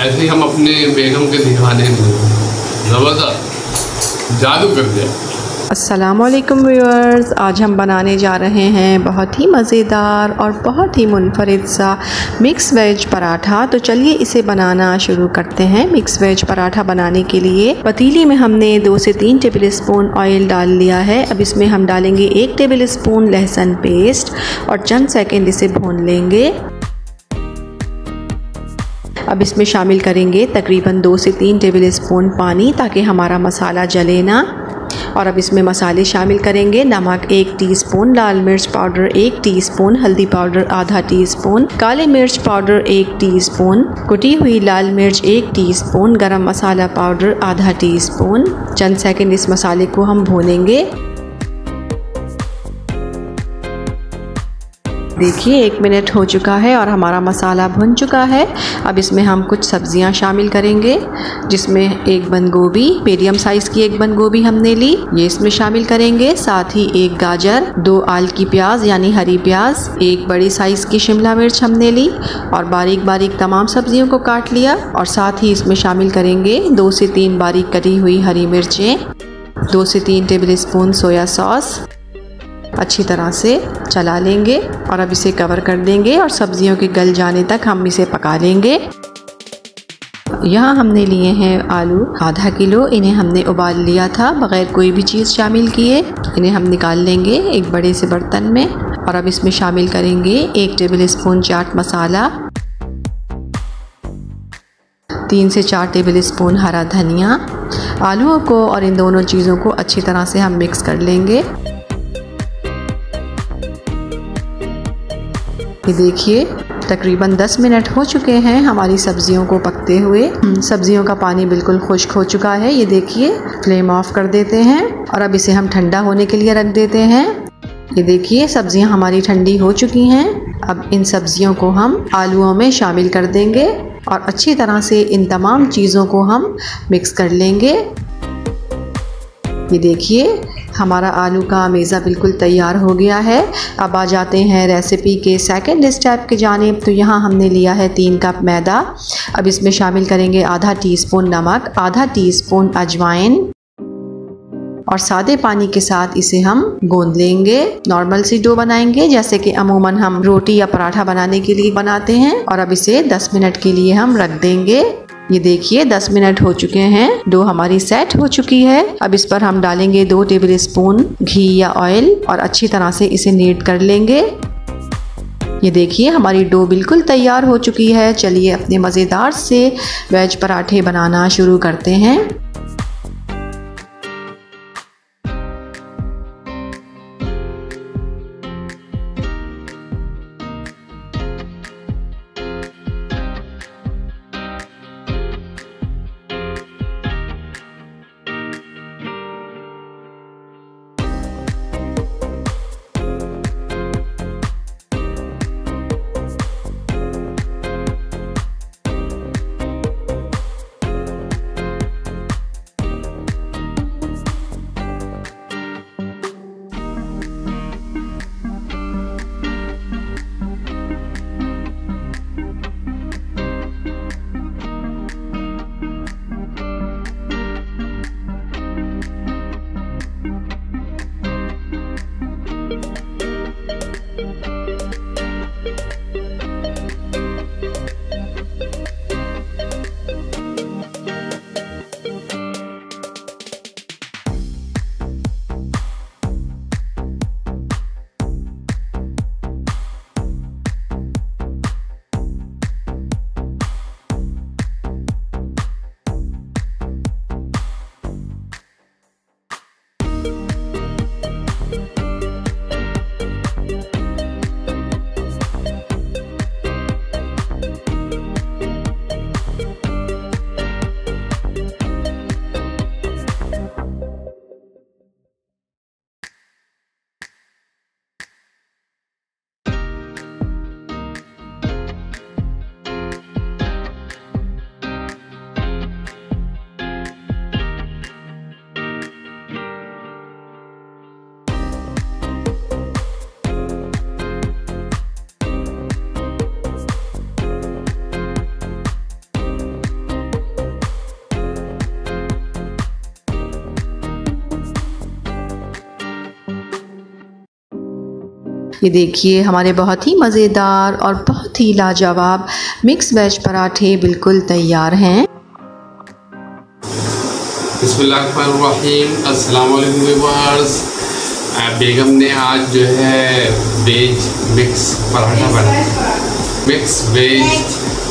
ऐसे हम अपने बेगम के दिखाने ज़बरदस्त। जादू कर दिया। असलकम व्यूअर्स, आज हम बनाने जा रहे हैं बहुत ही मज़ेदार और बहुत ही मुनफरद सा मिक्स वेज पराठा। तो चलिए इसे बनाना शुरू करते हैं। मिक्स वेज पराठा बनाने के लिए पतीली में हमने दो से तीन टेबल स्पून ऑयल डाल लिया है। अब इसमें हम डालेंगे एक टेबल स्पून लहसुन पेस्ट और चंद सेकेंड इसे भून लेंगे। अब इसमें शामिल करेंगे तकरीबन दो से तीन टेबल स्पून पानी ताकि हमारा मसाला जले ना। और अब इसमें मसाले शामिल करेंगे नमक एक टीस्पून, लाल मिर्च पाउडर एक टीस्पून, हल्दी पाउडर आधा टीस्पून, काले मिर्च पाउडर एक टीस्पून, कुटी हुई लाल मिर्च एक टीस्पून, गरम मसाला पाउडर आधा टीस्पून। चंद सेकंड इस मसाले को हम भूनेंगे। देखिए, एक मिनट हो चुका है और हमारा मसाला भुन चुका है। अब इसमें हम कुछ सब्ज़ियाँ शामिल करेंगे, जिसमें एक बंद गोभी, मीडियम साइज़ की एक बंद गोभी हमने ली। ये इसमें शामिल करेंगे, साथ ही एक गाजर, दो आल की प्याज यानी हरी प्याज, एक बड़ी साइज़ की शिमला मिर्च हमने ली और बारीक बारीक तमाम सब्जियों को काट लिया और साथ ही इसमें शामिल करेंगे दो से तीन बारीक कटी हुई हरी मिर्चें, दो से तीन टेबल स्पून सोया सॉस अच्छी तरह से चला लेंगे और अब इसे कवर कर देंगे और सब्जियों के गल जाने तक हम इसे पका लेंगे। यहाँ हमने लिए हैं आलू, आधा किलो। इन्हें हमने उबाल लिया था, बग़ैर कोई भी चीज़ शामिल किए। इन्हें हम निकाल लेंगे एक बड़े से बर्तन में और अब इसमें शामिल करेंगे एक टेबल स्पून चाट मसाला। तीन से चार टेबल स्पून हरा धनिया। आलूओं को और इन दोनों चीज़ों को अच्छी तरह से हम मिक्स कर लेंगे। ये देखिए तकरीबन 10 मिनट हो चुके हैं हमारी सब्जियों को पकते हुए। हम्म, सब्जियों का पानी बिल्कुल खुश्क हो चुका है ये देखिए फ्लेम ऑफ़ कर देते हैं और अब इसे हम ठंडा होने के लिए रख देते हैं। ये देखिए सब्ज़ियाँ हमारी ठंडी हो चुकी हैं। अब इन सब्जियों को हम आलूओं में शामिल कर देंगे और अच्छी तरह से इन तमाम चीज़ों को हम मिक्स कर लेंगे। ये देखिए, हमारा आलू का मेज़ा बिल्कुल तैयार हो गया है। अब आ जाते हैं रेसिपी के सेकंड स्टेप के जानेब तो यहाँ हमने लिया है तीन कप मैदा। अब इसमें शामिल करेंगे आधा टीस्पून नमक, आधा टीस्पून अजवाइन और सादे पानी के साथ इसे हम गोंद लेंगे। नॉर्मल सी डो बनाएँगे, जैसे कि अमूमन हम रोटी या पराठा बनाने के लिए बनाते हैं। और अब इसे 10 मिनट के लिए हम रख देंगे। ये देखिए 10 मिनट हो चुके हैं। डो हमारी सेट हो चुकी है। अब इस पर हम डालेंगे दो टेबल स्पून घी या ऑयल और अच्छी तरह से इसे नीट कर लेंगे। ये देखिए, हमारी डो बिल्कुल तैयार हो चुकी है। चलिए अपने मज़ेदार से वेज पराठे बनाना शुरू करते हैं। ये देखिए हमारे बहुत ही मज़ेदार और बहुत ही लाजवाब मिक्स वेज पराठे बिल्कुल तैयार हैं। बेगम ने आज जो है वेज मिक्स पराठा बनाया। मिक्स वेज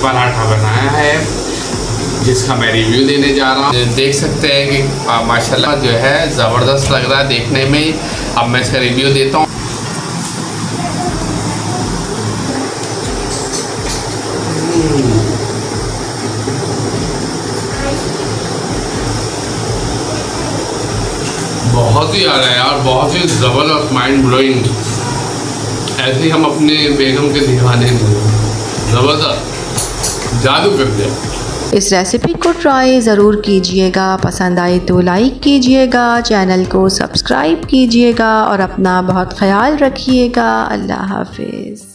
पराठा बनाया है जिसका मैं रिव्यू देने जा रहा हूँ। देख सकते हैं कि माशाल्लाह जो है ज़बरदस्त लग रहा है देखने में। अब मैं इसका रिव्यू देता हूँ। बहुत ही आ रहा है यार, बहुत ही ज़बरदस्त माइंड ब्लोइंग ऐसे हम अपने बेगम के दिखाने ज़बरदस्त। जादू कर दिया। इस रेसिपी को ट्राई ज़रूर कीजिएगा। पसंद आई तो लाइक कीजिएगा। चैनल को सब्सक्राइब कीजिएगा। और अपना बहुत ख्याल रखिएगा। अल्लाह हाफिज़।